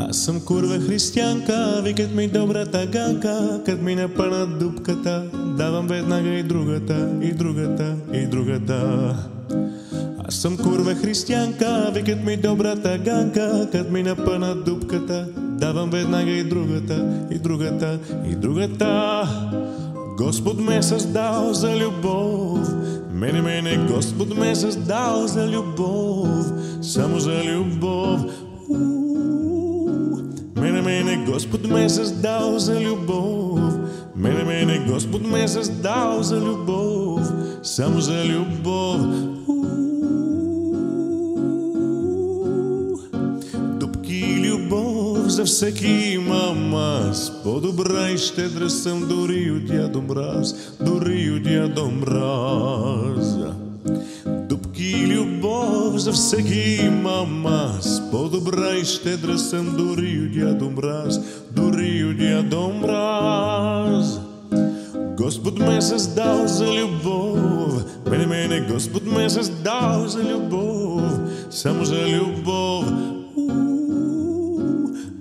Аз съм курва християнка, викат ми добрата ганка, кът ми напъна дупката, давам веднага и другата, и другата, и другата. Аз съм курва християнка, викат ми добрата ганка, кът ми напъна дупката, давам веднага и другата, и другата, и другата. Господ ме създал за любов, мене мене Господ ме създал за любов, само за любов. Мене Господ ме създал за любов, мене мене Господ ме създал за любов, само за любов. Дупки и любов за всеки имам аз. По-добра и щедра съм дори от дядо мраз, дори от дядо мраз. За всеки имам аз. По-добра и щедра съм дори от дядо мраз, дори от дядо мраз. Господ ме създал за любов, мене мене Господ ме създал за любов, само за любов.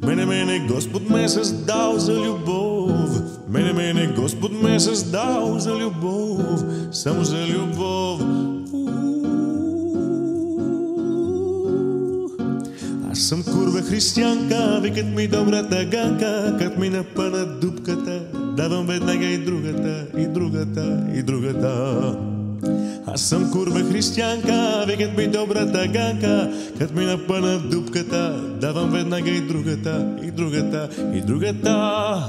Мене мене Господ ме създал за любов, мене мене Господ ме създал за любов, само за любов. Аз съм курва християнка, викат ми добрата ганка, кът ми напъна дупката, давам веднага и другата, и другата, и другата. Аз съм курва християнка, викат ми добрата ганка, кът ми напъна дупката, давам веднага и другата, и другата, и другата.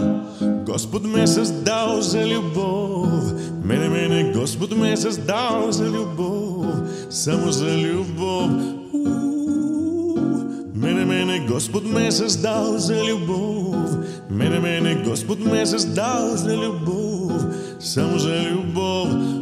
Господ ме създал за любов, мене, мене Господ ме създал за любов, само за любов. Господ ме създал за любов, мене, мене Господ ме създал за любов, само за любов.